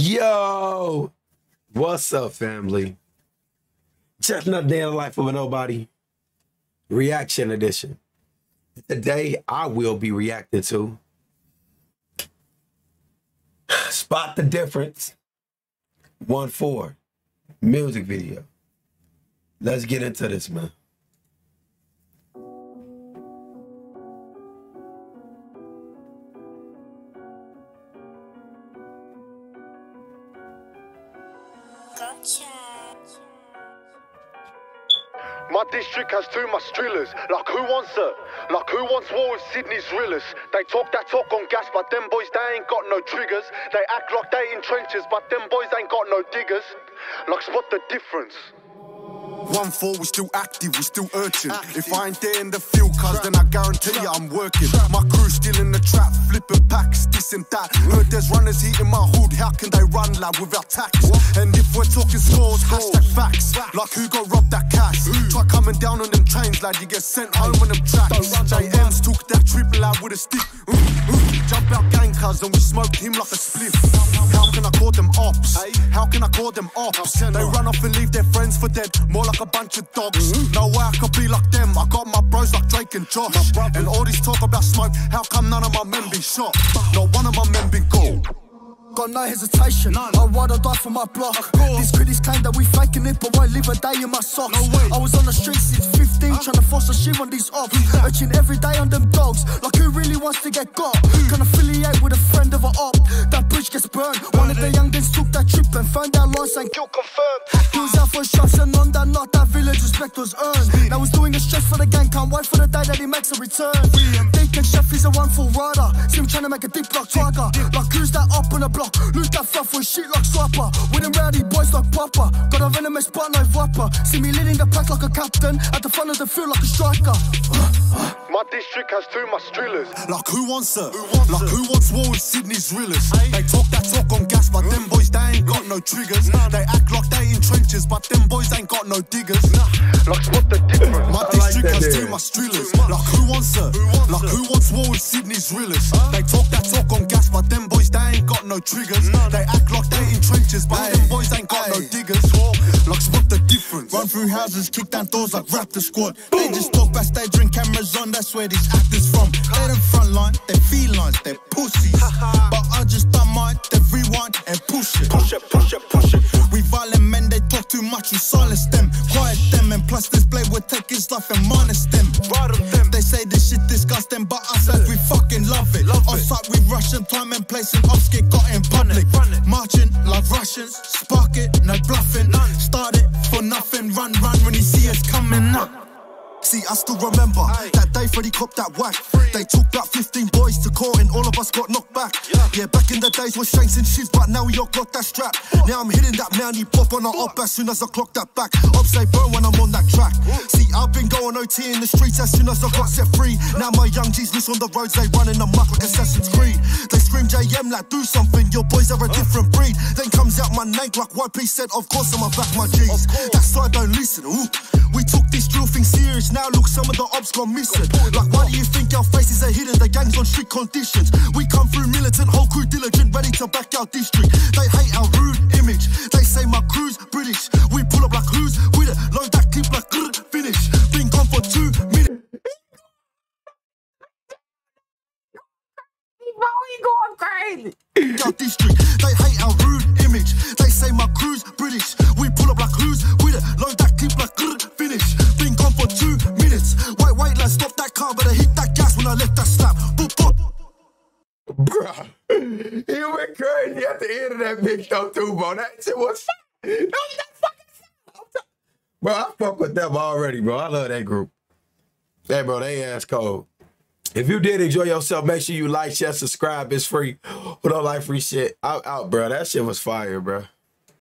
Yo, what's up, family? Just another day in the life of a nobody. Reaction edition. Today, I will be reacting to Spot the Difference 1 4 music video. Let's get into this, man. My district has too much. Like who wants it? Like who wants war with Sydney's realers? They talk that talk on gas, but them boys they ain't got no triggers. They act like they in trenches, but them boys ain't got no diggers. Like spot the difference. One four, we still active, we still urgent. If I ain't there in the field, cuz then I guarantee you I'm working. My crew still in the trap, flipping packs, this and that. Heard there's runners heating my hood, how can they run lad without tax? And if we're talking scores, hashtag facts. Like who got robbed that cash? Try coming down on them trains, lad, you get sent home on them tracks. JM's took that triple out with a stick. Ooh. Jump out gang cuz and we smoked him like a spliff. How can I call them ops? How can I call them ops? They run off and leave their friends for dead, more like a bunch of dogs. No way I could be like them. I got my bros like Drake and Josh. And all this talk about smoke, how come none of my men be shot? Not one of my men. Got no hesitation. I'd rather die for my block. These critics claim that we faking it, but won't leave a day in my socks. I was on the street since 15, trying to force a shit on these ops. Urging every day on them dogs. Like who really wants to get got? Can affiliate with a burned. One of the young youngins took that trip and found out lost and kill confirmed. Was out for shots and on that knot, that village respect was earned. Now he's doing a stretch for the gang, can't wait for the day that he makes a return. Deacon Chef, he's a one full rider. See him trying to make a deep block tiger. Like who's that up on the block? Lose that fluff with shit like swapper. With them rowdy boys like Papa. Got a venomous but no viper. See me leading the pack like a captain. At the front of the field like a striker. My district has too much drillers. Like who wants it? Who wants like who wants war with Sydney's realers? They talk that talk on gas, but them boys they ain't got no triggers. They act like they in trenches, but them boys ain't got no diggers. Like what the difference. My district has too much drillers. Like who wants it? Like who wants war with Sydney's realers? They talk that talk on gas, but them boys they ain't got no triggers. They act like they in trenches, but them boys ain't got no diggers. Like spot the difference. Run through houses, kick down doors like Raptor squad. They just talk backstage, drink cameras on. That's where these actors from. They the front line, they felines, they Plus this blade will take his life and minus them. They say this shit disgust them, but I as we fucking love it. Love On it. site we rushing, time and place and ops get got in public. Marching like Russians, spark it, no bluffing. Start it for nothing, run, run when you see us coming up. See, I still remember that day Freddie copped that whack. They took about 15 boys to court and all of us got knocked back. Yeah, back in the days we're shanks and shit, but now we all got that strap. Now I'm hitting that mounty pop on the up as soon as I clock that back. Up say burn when I'm on that track. See, I've been going OT in the streets as soon as I got set free. Now my young G's loose on the roads, they running amok like Assassin's Creed. They scream JM like do something, your boys are a different breed. Then comes out my name like YP said, of course I'ma back my G's. That's why I don't listen. Ooh. We took this drill thing serious, now look, some of the ops gone missing. Like, why do you think our faces are hidden? The gang's on strict conditions. We come through militant, whole crew diligent, ready to back our district. They hate our rude image. They say my crew's British. We pull up like who's with it? Load that clip like grr, finish. Been gone for two minutes. Bro, he going crazy. Our district. Car, but I hit that gas when I that slap. Boop, boop. Bro, he went crazy at the end of that big show too, bro. That shit was fire. That fucking Bro, I fuck with them already, bro. I love that group. Hey, bro, they ass cold. If you did enjoy yourself, make sure you like, share, subscribe. It's free. Who don't like free shit? Out, out, bro. That shit was fire, bro.